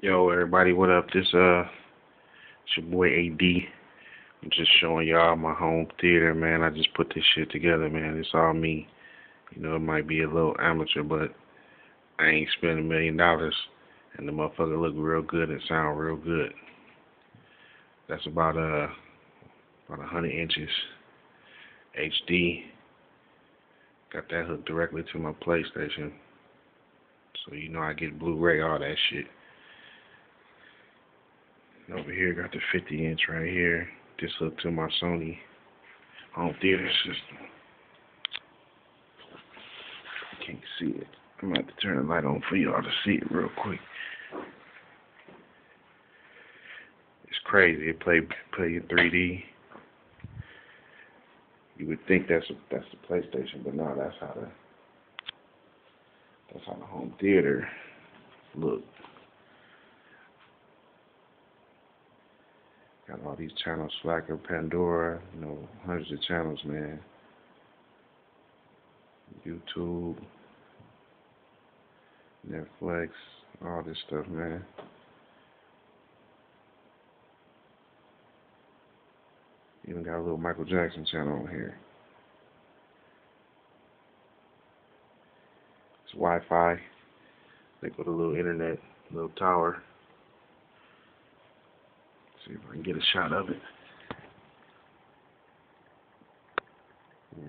Yo, everybody, what up? This uh, it's your boy AD. I'm just showing y'all my home theater, man. I just put this shit together, man. It's all me. You know, it might be a little amateur, but I ain't spending a million dollars, and the motherfucker look real good and sound real good. That's about uh, about a hundred inches HD. Got that hooked directly to my PlayStation, so you know I get Blu-ray, all that shit. Over here, got the 50 inch right here. This hooked to my Sony home theater system. You can't see it. I'm about to turn the light on for y'all to see it real quick. It's crazy. It play play in 3D. You would think that's a, that's the PlayStation, but no, that's how the that's how the home theater look. Got all these channels, Slacker, Pandora, you know, hundreds of channels, man. YouTube, Netflix, all this stuff, man. Even got a little Michael Jackson channel on here. It's Wi-Fi. They go to a little internet, little tower. See if I can get a shot of it. Yeah.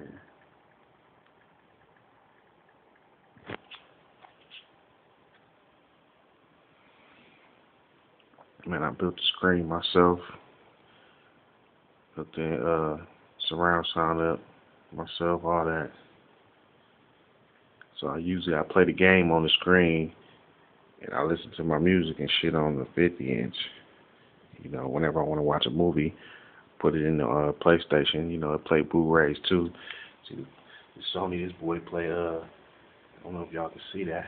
Man, I built the screen myself. Hooked the uh, surround sound up myself, all that. So I usually I play the game on the screen and I listen to my music and shit on the 50 inch. You know, whenever I want to watch a movie, put it in the uh, PlayStation. You know, it play Blu-rays too. See, the Sony, this boy play. Uh, I don't know if y'all can see that.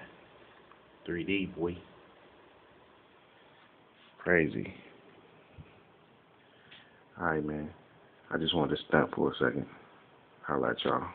3D boy. Crazy. Alright, man. I just wanted to stop for a second. Holla at y'all.